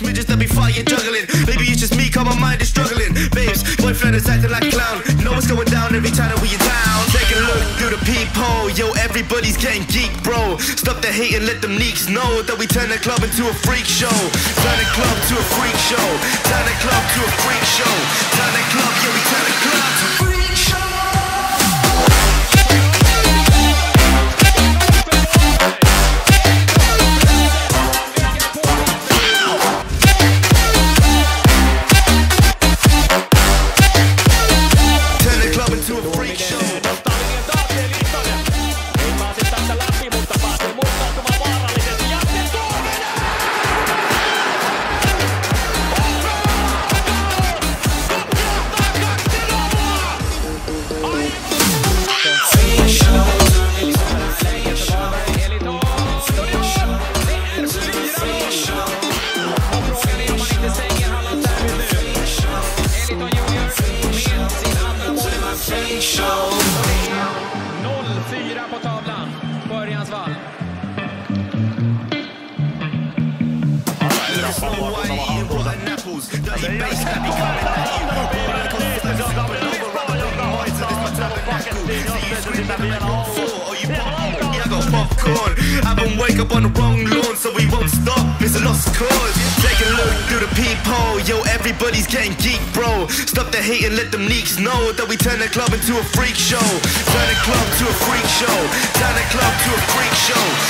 Midgets that be fighting, juggling. Maybe it's just me, cause my mind is struggling. Babes, boyfriend is acting like a clown. Know what's going down every time that we are down. Take a look through the peephole. Yo, everybody's getting geek, bro. Stop the hate and let them leaks know that we turn the club into a freak show. Turn the club to a freak show. Turn the club to a freak show. Apples. That you. Over you I got. I been wake up on the wrong lawn, so we won't stop. It's a lost cause. Take a look through the peephole. Yo, everybody's getting geek, bro. Stop the hate and let them leaks know that we turn the club into a freak show. Turn the club to a freak show. Turn the club to a freak show.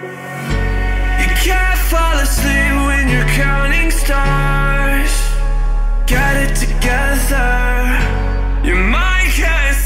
You can't fall asleep when you're counting stars. Get it together. Your mind can't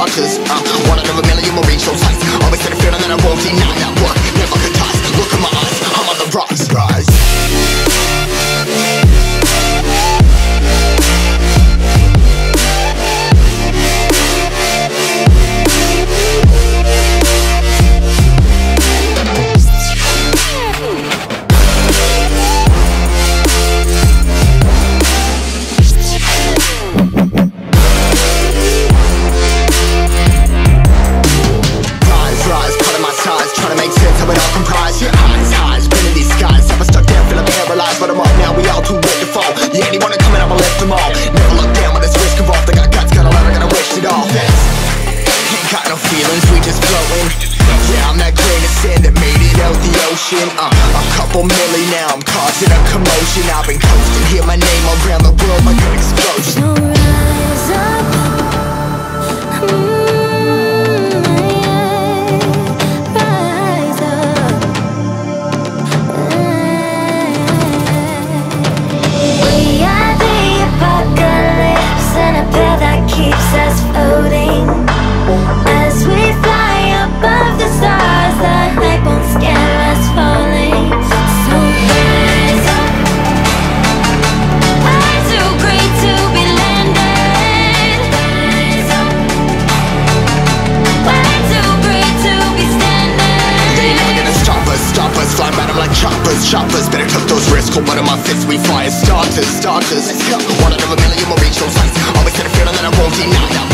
Cause I'm one of a million, you will reach those heights Always had a feeling that I won't deny. Uh, that Hear my name around the world like an explosion. So rise up. of my fists, we fire starters, starters. One out of a million will reach those heights Always had a feeling that I won't deny.